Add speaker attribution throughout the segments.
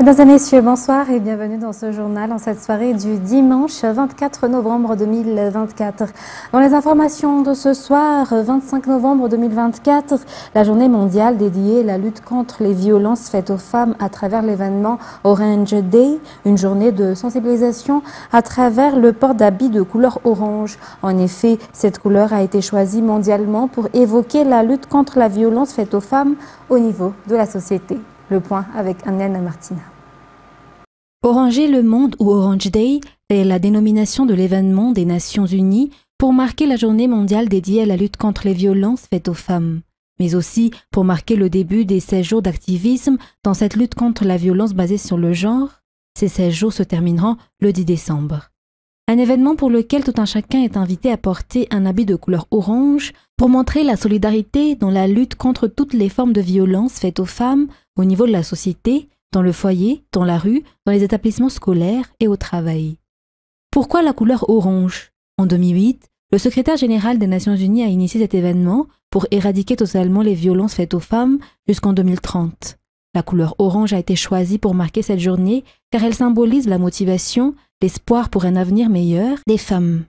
Speaker 1: Mesdames et messieurs, bonsoir et bienvenue dans ce journal en cette soirée du dimanche 24 novembre 2024. Dans les informations de ce soir, 25 novembre 2024, la journée mondiale dédiée à la lutte contre les violences faites aux femmes à travers l'événement Orange Day, une journée de sensibilisation à travers le port d'habits de couleur orange. En effet, cette couleur a été choisie mondialement pour évoquer la lutte contre la violence faite aux femmes au niveau de la société. Le point avec Annelle Martina.
Speaker 2: Oranger le monde ou Orange Day est la dénomination de l'événement des Nations Unies pour marquer la journée mondiale dédiée à la lutte contre les violences faites aux femmes, mais aussi pour marquer le début des 16 jours d'activisme dans cette lutte contre la violence basée sur le genre. Ces 16 jours se termineront le 10 décembre. Un événement pour lequel tout un chacun est invité à porter un habit de couleur orange pour montrer la solidarité dans la lutte contre toutes les formes de violence faites aux femmes au niveau de la société, dans le foyer, dans la rue, dans les établissements scolaires et au travail. Pourquoi la couleur orange? En 2008, le secrétaire général des Nations Unies a initié cet événement pour éradiquer totalement les violences faites aux femmes jusqu'en 2030. La couleur orange a été choisie pour marquer cette journée car elle symbolise la motivation, l'espoir pour un avenir meilleur des femmes.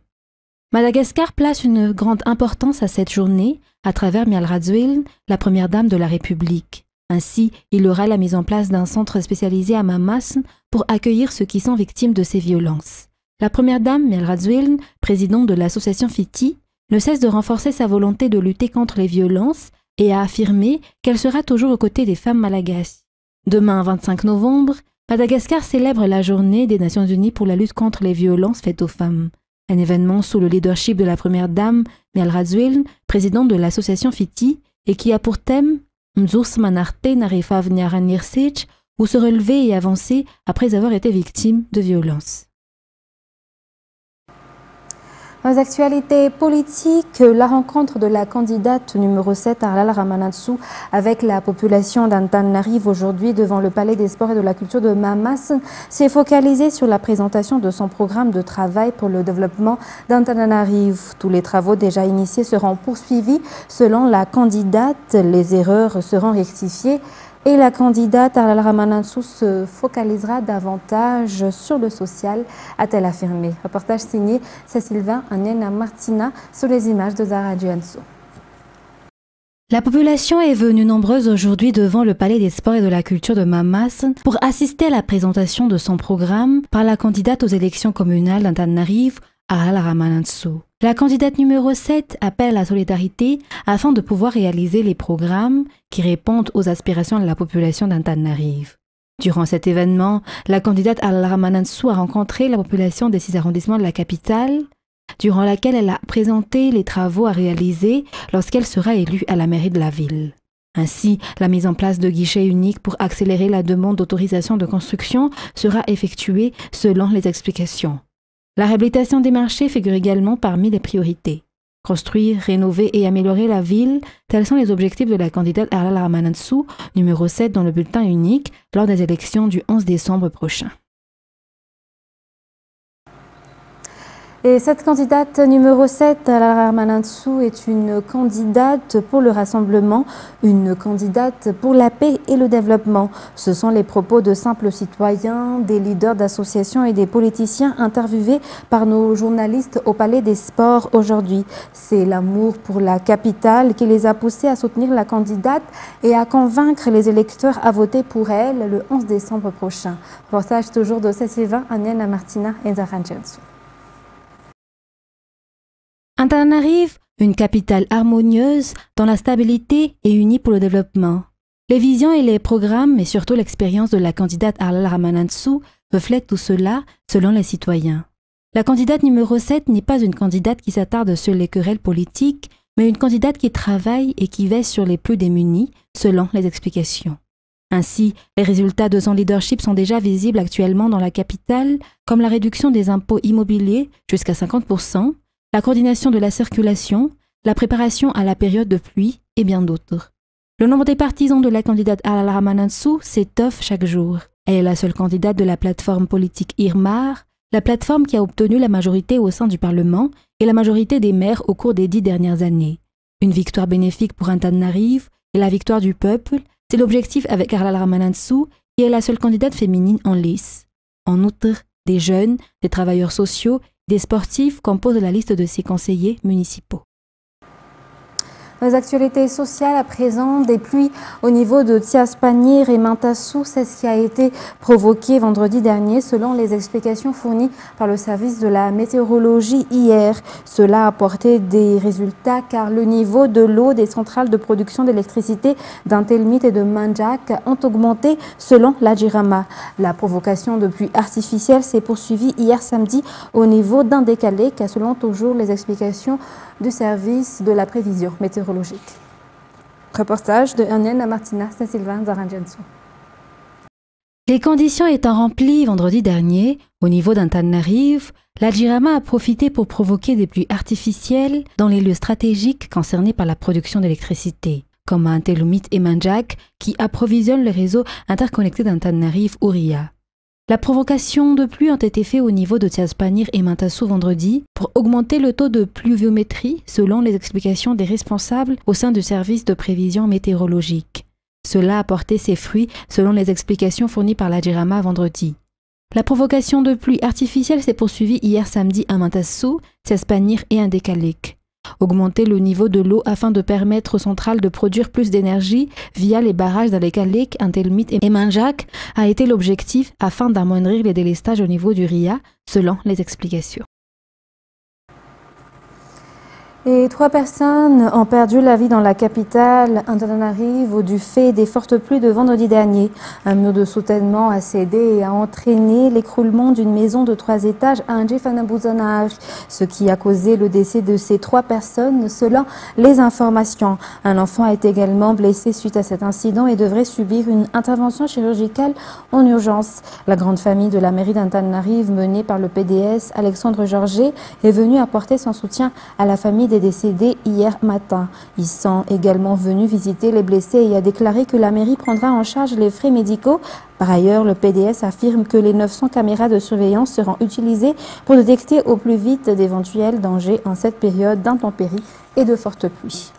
Speaker 2: Madagascar place une grande importance à cette journée à travers Mial la première dame de la République. Ainsi, il aura la mise en place d'un centre spécialisé à Mamas pour accueillir ceux qui sont victimes de ces violences. La première dame, Melrazwiln, présidente de l'association FITI, ne cesse de renforcer sa volonté de lutter contre les violences et a affirmé qu'elle sera toujours aux côtés des femmes malagasy. Demain, 25 novembre, Madagascar célèbre la journée des Nations Unies pour la lutte contre les violences faites aux femmes. Un événement sous le leadership de la première dame, Melrazwiln, présidente de l'association FITI, et qui a pour thème Mzurs Manarte n'arrive à venir à Nirsich ou se relever et avancer après avoir été victime de violences.
Speaker 1: Dans les actualités politiques, la rencontre de la candidate numéro 7, Arlal Ramanatsu, avec la population d'Antananarive aujourd'hui devant le Palais des Sports et de la Culture de Mamas s'est focalisée sur la présentation de son programme de travail pour le développement d'Antananarive. Tous les travaux déjà initiés seront poursuivis selon la candidate. Les erreurs seront rectifiées et la candidate Arlal Ramanansou se focalisera davantage sur le social, a-t-elle affirmé. Reportage signé Cécilvin Anena Martina sur les images de Zara Gianso.
Speaker 2: La population est venue nombreuse aujourd'hui devant le Palais des Sports et de la Culture de Mamas pour assister à la présentation de son programme par la candidate aux élections communales d'Antananarive, Arlal Ramanansou. La candidate numéro 7 appelle à la solidarité afin de pouvoir réaliser les programmes qui répondent aux aspirations de la population d'Antananarive. Durant cet événement, la candidate Al-Ramanansou a rencontré la population des six arrondissements de la capitale, durant laquelle elle a présenté les travaux à réaliser lorsqu'elle sera élue à la mairie de la ville. Ainsi, la mise en place de guichets uniques pour accélérer la demande d'autorisation de construction sera effectuée selon les explications. La réhabilitation des marchés figure également parmi les priorités. Construire, rénover et améliorer la ville, tels sont les objectifs de la candidate Arlal Ramanansou, numéro 7 dans le bulletin unique, lors des élections du 11 décembre prochain.
Speaker 1: Et cette candidate numéro 7, Alara Manansou, est une candidate pour le rassemblement, une candidate pour la paix et le développement. Ce sont les propos de simples citoyens, des leaders d'associations et des politiciens interviewés par nos journalistes au Palais des Sports aujourd'hui. C'est l'amour pour la capitale qui les a poussés à soutenir la candidate et à convaincre les électeurs à voter pour elle le 11 décembre prochain. Reportage toujours de Martina
Speaker 2: Antananarive, une capitale harmonieuse dans la stabilité et unie pour le développement. Les visions et les programmes, mais surtout l'expérience de la candidate Arlal Ramanansu reflètent tout cela selon les citoyens. La candidate numéro 7 n'est pas une candidate qui s'attarde sur les querelles politiques, mais une candidate qui travaille et qui veille sur les plus démunis, selon les explications. Ainsi, les résultats de son leadership sont déjà visibles actuellement dans la capitale, comme la réduction des impôts immobiliers jusqu'à 50%, la coordination de la circulation, la préparation à la période de pluie et bien d'autres. Le nombre des partisans de la candidate Al Ramanansou s'étoffe chaque jour. Elle est la seule candidate de la plateforme politique IRMAR, la plateforme qui a obtenu la majorité au sein du Parlement et la majorité des maires au cours des dix dernières années. Une victoire bénéfique pour Antananarive et la victoire du peuple, c'est l'objectif avec Arlal Ramanansou qui est la seule candidate féminine en lice. En outre, des jeunes, des travailleurs sociaux, des sportifs composent la liste de ses conseillers municipaux.
Speaker 1: Les actualités sociales à présent, des pluies au niveau de Tiaspanir et Mintassou, c'est ce qui a été provoqué vendredi dernier selon les explications fournies par le service de la météorologie hier. Cela a apporté des résultats car le niveau de l'eau des centrales de production d'électricité d'Intelmit et de Manjak ont augmenté selon la Jirama. La provocation de pluie artificielle s'est poursuivie hier samedi au niveau d'un décalé car selon toujours les explications du service de la prévision météorologique.
Speaker 2: Les conditions étant remplies vendredi dernier, au niveau d'Antananarive, l'Algirama a profité pour provoquer des pluies artificielles dans les lieux stratégiques concernés par la production d'électricité, comme à et Manjak, qui approvisionnent le réseau interconnecté d'Antananarive-Ouria. La provocation de pluie ont été faites au niveau de Tiaspanir et Mantassou vendredi pour augmenter le taux de pluviométrie selon les explications des responsables au sein du service de prévision météorologique. Cela a porté ses fruits selon les explications fournies par la Jirama vendredi. La provocation de pluie artificielle s'est poursuivie hier samedi à Mantassou, Tiaspanir et Indécalic. Augmenter le niveau de l'eau afin de permettre aux centrales de produire plus d'énergie via les barrages d'Alekalek, Intelmit et Manjak a été l'objectif afin d'amoindrir les délestages au niveau du RIA, selon les explications.
Speaker 1: Et trois personnes ont perdu la vie dans la capitale Antananarivo du fait des fortes pluies de vendredi dernier. Un mur de soutènement a cédé et a entraîné l'écroulement d'une maison de trois étages à Ndjefanabuzanari, ce qui a causé le décès de ces trois personnes selon les informations. Un enfant a été également blessé suite à cet incident et devrait subir une intervention chirurgicale en urgence. La grande famille de la mairie d'Antananarive menée par le PDS Alexandre Georget est venue apporter son soutien à la famille des décédés hier matin. Ils sont également venus visiter les blessés et a déclaré que la mairie prendra en charge les frais médicaux. Par ailleurs, le PDS affirme que les 900 caméras de surveillance seront utilisées pour détecter au plus vite d'éventuels dangers en cette période d'intempéries et de fortes pluies.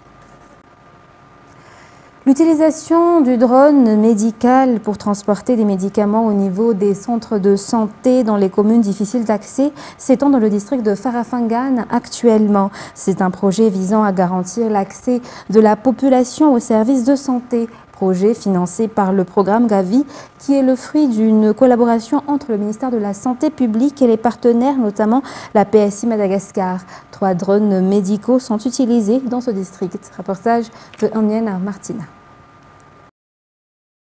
Speaker 1: L'utilisation du drone médical pour transporter des médicaments au niveau des centres de santé dans les communes difficiles d'accès s'étend dans le district de Farafangan actuellement. C'est un projet visant à garantir l'accès de la population aux services de santé projet financé par le programme Gavi, qui est le fruit d'une collaboration entre le ministère de la Santé publique et les partenaires, notamment la PSI Madagascar. Trois drones médicaux sont utilisés dans ce district. Reportage de Anienne Martina.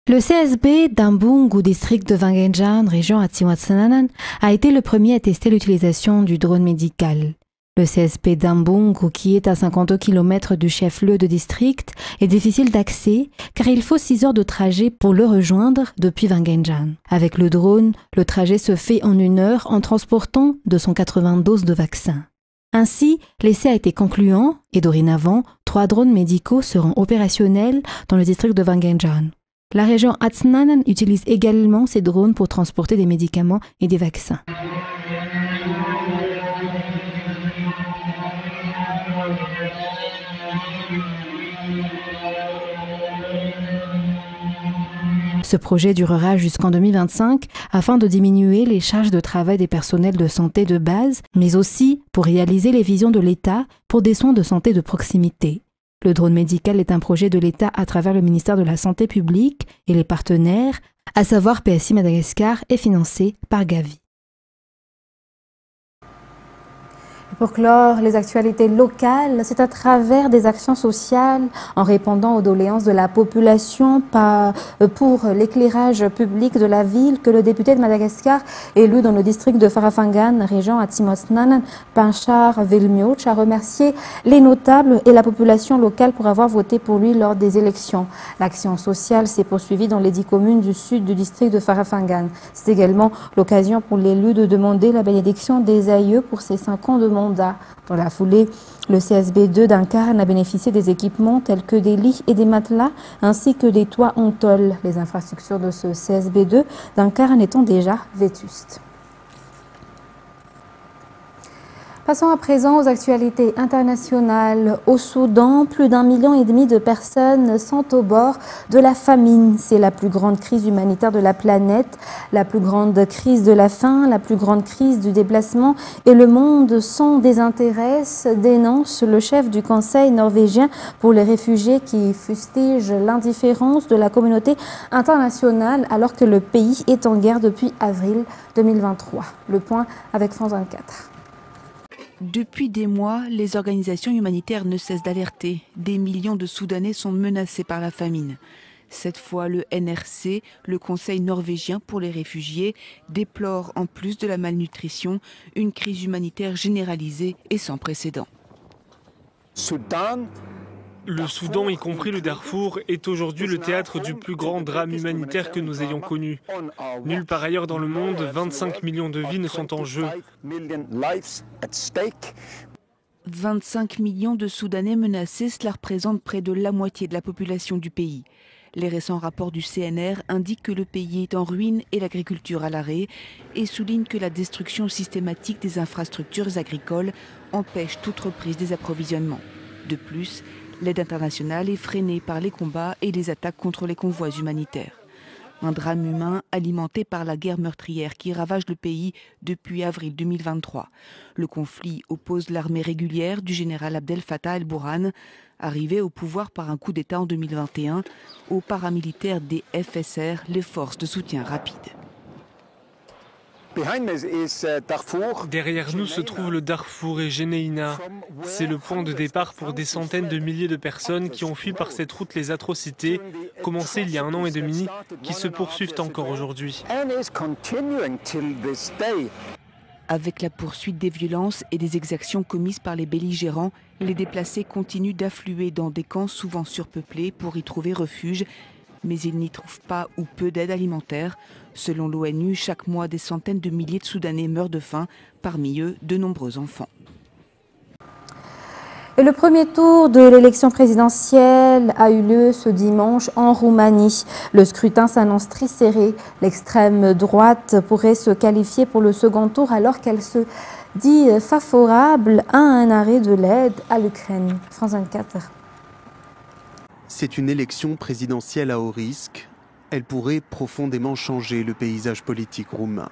Speaker 2: Le CSB d'Ambungu, district de Wangenjan, région Atiwatsananan, a été le premier à tester l'utilisation du drone médical. Le CSP d'Ambungu, qui est à 50 km du chef-lieu de district, est difficile d'accès car il faut 6 heures de trajet pour le rejoindre depuis Wangenjan. Avec le drone, le trajet se fait en une heure en transportant 280 doses de vaccins. Ainsi, l'essai a été concluant et dorénavant, trois drones médicaux seront opérationnels dans le district de Wangenjan. La région Atsnanan utilise également ces drones pour transporter des médicaments et des vaccins. Ce projet durera jusqu'en 2025 afin de diminuer les charges de travail des personnels de santé de base, mais aussi pour réaliser les visions de l'État pour des soins de santé de proximité. Le drone médical est un projet de l'État à travers le ministère de la Santé publique et les partenaires, à savoir PSI Madagascar, est financé par Gavi.
Speaker 1: Pour clore les actualités locales, c'est à travers des actions sociales, en répondant aux doléances de la population pour l'éclairage public de la ville, que le député de Madagascar, élu dans le district de Farafangan, région Atimosnan, Pinchar Vilmiouch, a remercié les notables et la population locale pour avoir voté pour lui lors des élections. L'action sociale s'est poursuivie dans les dix communes du sud du district de Farafangan. C'est également l'occasion pour l'élu de demander la bénédiction des aïeux pour ses cinq ans de mandat dans la foulée, le CSB2 d'Incarne a bénéficié des équipements tels que des lits et des matelas, ainsi que des toits en tôle. Les infrastructures de ce CSB2 d'Incarne étant déjà vétustes. Passons à présent aux actualités internationales. Au Soudan, plus d'un million et demi de personnes sont au bord de la famine. C'est la plus grande crise humanitaire de la planète, la plus grande crise de la faim, la plus grande crise du déplacement et le monde s'en désintéresse, dénonce le chef du Conseil norvégien pour les réfugiés qui fustige l'indifférence de la communauté internationale alors que le pays est en guerre depuis avril 2023. Le point avec France 24.
Speaker 3: Depuis des mois, les organisations humanitaires ne cessent d'alerter. Des millions de Soudanais sont menacés par la famine. Cette fois, le NRC, le Conseil norvégien pour les réfugiés, déplore en plus de la malnutrition une crise humanitaire généralisée et sans précédent.
Speaker 4: Le Soudan, y compris le Darfour, est aujourd'hui le théâtre du plus grand drame humanitaire que nous ayons connu. Nulle part ailleurs dans le monde, 25 millions de vies ne sont en jeu.
Speaker 3: 25 millions de Soudanais menacés, cela représente près de la moitié de la population du pays. Les récents rapports du CNR indiquent que le pays est en ruine et l'agriculture à l'arrêt et soulignent que la destruction systématique des infrastructures agricoles empêche toute reprise des approvisionnements. De plus, L'aide internationale est freinée par les combats et les attaques contre les convois humanitaires. Un drame humain alimenté par la guerre meurtrière qui ravage le pays depuis avril 2023. Le conflit oppose l'armée régulière du général Abdel Fattah el-Bourhan, arrivé au pouvoir par un coup d'État en 2021, aux paramilitaires des FSR, les forces de soutien rapide.
Speaker 4: Derrière nous se trouve le Darfour et Geneina. C'est le point de départ pour des centaines de milliers de personnes qui ont fui par cette route les atrocités, commencées il y a un an et demi, qui se poursuivent encore aujourd'hui.
Speaker 3: Avec la poursuite des violences et des exactions commises par les belligérants, les déplacés continuent d'affluer dans des camps souvent surpeuplés pour y trouver refuge mais ils n'y trouvent pas ou peu d'aide alimentaire. Selon l'ONU, chaque mois, des centaines de milliers de Soudanais meurent de faim, parmi eux de nombreux enfants.
Speaker 1: Le premier tour de l'élection présidentielle a eu lieu ce dimanche en Roumanie. Le scrutin s'annonce très serré. L'extrême droite pourrait se qualifier pour le second tour alors qu'elle se dit favorable à un arrêt de l'aide à l'Ukraine. France 24.
Speaker 5: C'est une élection présidentielle à haut risque. Elle pourrait profondément changer le paysage politique roumain.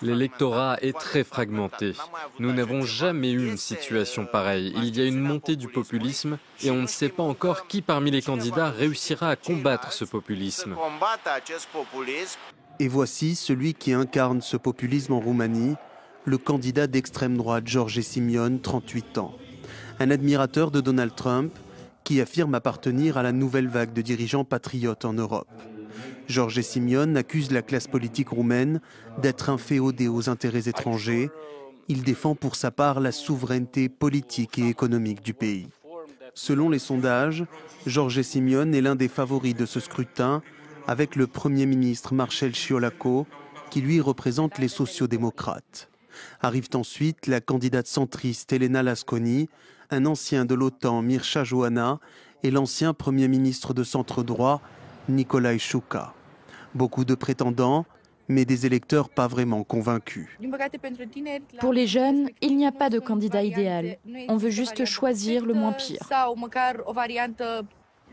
Speaker 6: L'électorat est très fragmenté. Nous n'avons jamais eu une situation pareille. Il y a une montée du populisme et on ne sait pas encore qui parmi les candidats réussira à combattre ce populisme.
Speaker 5: Et voici celui qui incarne ce populisme en Roumanie, le candidat d'extrême droite Georges Simion, 38 ans. Un admirateur de Donald Trump, qui affirme appartenir à la nouvelle vague de dirigeants patriotes en Europe. Georges Simeone accuse la classe politique roumaine d'être inféodée aux intérêts étrangers. Il défend pour sa part la souveraineté politique et économique du pays. Selon les sondages, Georges Simeone est l'un des favoris de ce scrutin, avec le Premier ministre Marcel Ciolaco, qui lui représente les sociodémocrates. Arrivent ensuite la candidate centriste Elena Lasconi, un ancien de l'OTAN, Mircea Joana, et l'ancien Premier ministre de centre droit, Nicolae Chouka. Beaucoup de prétendants, mais des électeurs pas vraiment convaincus.
Speaker 7: Pour les jeunes, il n'y a pas de candidat idéal. On veut juste choisir le moins pire.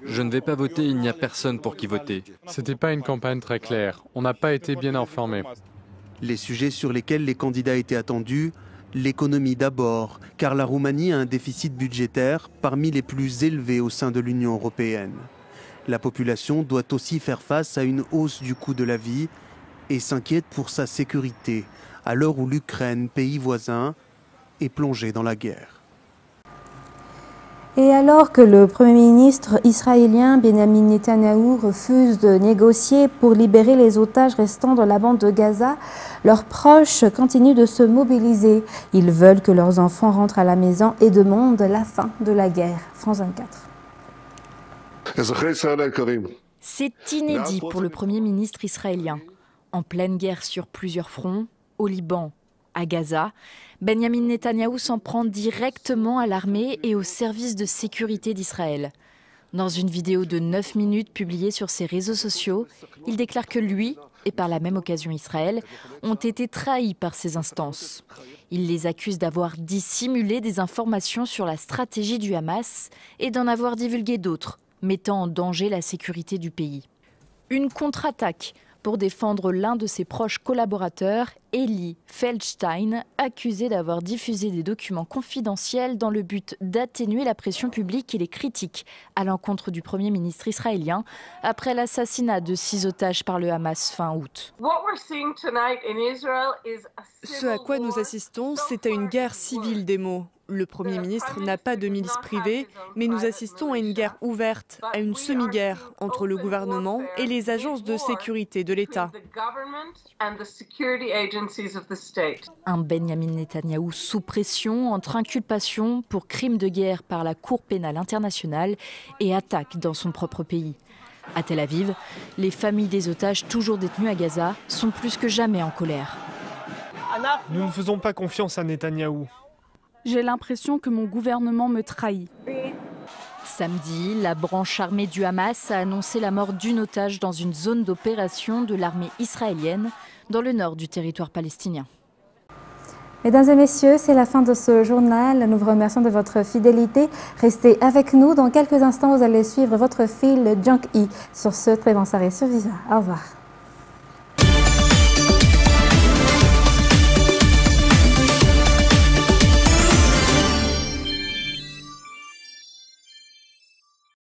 Speaker 6: Je ne vais pas voter, il n'y a personne pour qui voter.
Speaker 8: C'était pas une campagne très claire. On n'a pas été bien informés.
Speaker 5: Les sujets sur lesquels les candidats étaient attendus L'économie d'abord, car la Roumanie a un déficit budgétaire parmi les plus élevés au sein de l'Union européenne. La population doit aussi faire face à une hausse du coût de la vie et s'inquiète pour sa sécurité, à l'heure où l'Ukraine, pays voisin, est plongée dans la guerre.
Speaker 1: Et alors que le Premier ministre israélien Benjamin Netanyahu refuse de négocier pour libérer les otages restants dans la bande de Gaza, leurs proches continuent de se mobiliser. Ils veulent que leurs enfants rentrent à la maison et demandent la fin de la guerre. France 24.
Speaker 7: C'est inédit pour le Premier ministre israélien. En pleine guerre sur plusieurs fronts, au Liban, à Gaza, Benjamin Netanyahou s'en prend directement à l'armée et aux services de sécurité d'Israël. Dans une vidéo de 9 minutes publiée sur ses réseaux sociaux, il déclare que lui et par la même occasion Israël, ont été trahis par ces instances. Il les accuse d'avoir dissimulé des informations sur la stratégie du Hamas et d'en avoir divulgué d'autres, mettant en danger la sécurité du pays. Une contre-attaque pour défendre l'un de ses proches collaborateurs, Eli Feldstein, accusé d'avoir diffusé des documents confidentiels dans le but d'atténuer la pression publique et les critiques à l'encontre du Premier ministre israélien après l'assassinat de six otages par le Hamas fin août.
Speaker 9: Ce à quoi nous assistons, c'est à une guerre civile des mots. Le Premier ministre n'a pas de milice privée, mais nous assistons à une guerre ouverte, à une semi-guerre entre le gouvernement et les agences de sécurité de l'État.
Speaker 7: Un Benjamin Netanyahou sous pression entre inculpation pour crimes de guerre par la Cour pénale internationale et attaque dans son propre pays. À Tel Aviv, les familles des otages toujours détenus à Gaza sont plus que jamais en colère.
Speaker 4: Nous ne faisons pas confiance à Netanyahou.
Speaker 9: J'ai l'impression que mon gouvernement me trahit.
Speaker 7: Samedi, la branche armée du Hamas a annoncé la mort d'une otage dans une zone d'opération de l'armée israélienne dans le nord du territoire palestinien.
Speaker 1: Mesdames et messieurs, c'est la fin de ce journal. Nous vous remercions de votre fidélité. Restez avec nous. Dans quelques instants, vous allez suivre votre fil Junk E sur ce très bon sur Visa. Au revoir.